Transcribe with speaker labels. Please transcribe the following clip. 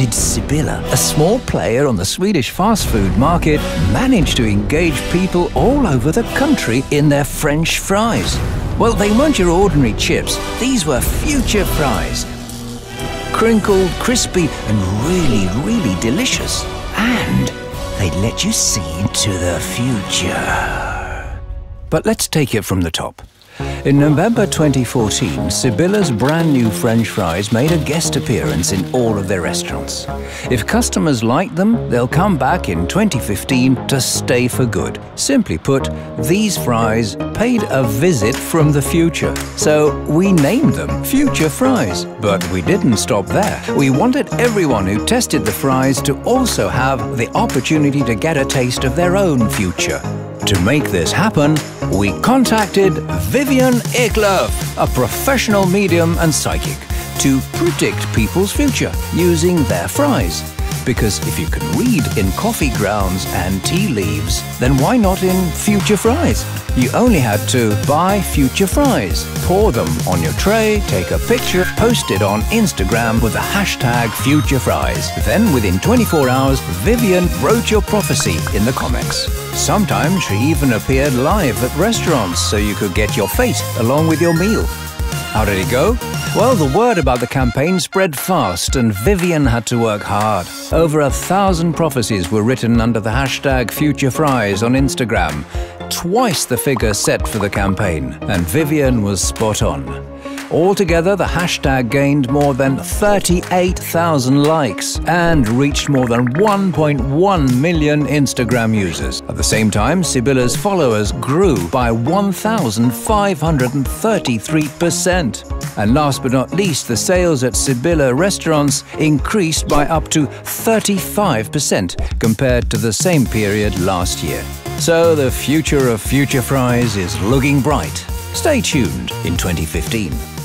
Speaker 1: did Sibylla, a small player on the Swedish fast food market, manage to engage people all over the country in their French fries. Well, they weren't your ordinary chips, these were future fries. Crinkled, crispy, and really, really delicious. And they'd let you see into the future. But let's take it from the top. In November 2014, Sibylla's brand new French fries made a guest appearance in all of their restaurants. If customers like them, they'll come back in 2015 to stay for good. Simply put, these fries paid a visit from the future. So we named them Future Fries. But we didn't stop there. We wanted everyone who tested the fries to also have the opportunity to get a taste of their own future. To make this happen, we contacted Vivian Eklöf, a professional medium and psychic, to predict people's future using their fries. Because if you can read in coffee grounds and tea leaves, then why not in future fries? You only had to buy future fries, pour them on your tray, take a picture, post it on Instagram with the hashtag future fries. Then within 24 hours, Vivian wrote your prophecy in the comics. Sometimes she even appeared live at restaurants so you could get your fate along with your meal. How did it go? Well, the word about the campaign spread fast and Vivian had to work hard. Over a thousand prophecies were written under the hashtag FutureFries on Instagram, twice the figure set for the campaign, and Vivian was spot on. Altogether, the hashtag gained more than 38,000 likes and reached more than 1.1 million Instagram users. At the same time, Sibylla's followers grew by 1,533%. And last but not least, the sales at Sibylla restaurants increased by up to 35% compared to the same period last year. So the future of Future Fries is looking bright. Stay tuned in 2015.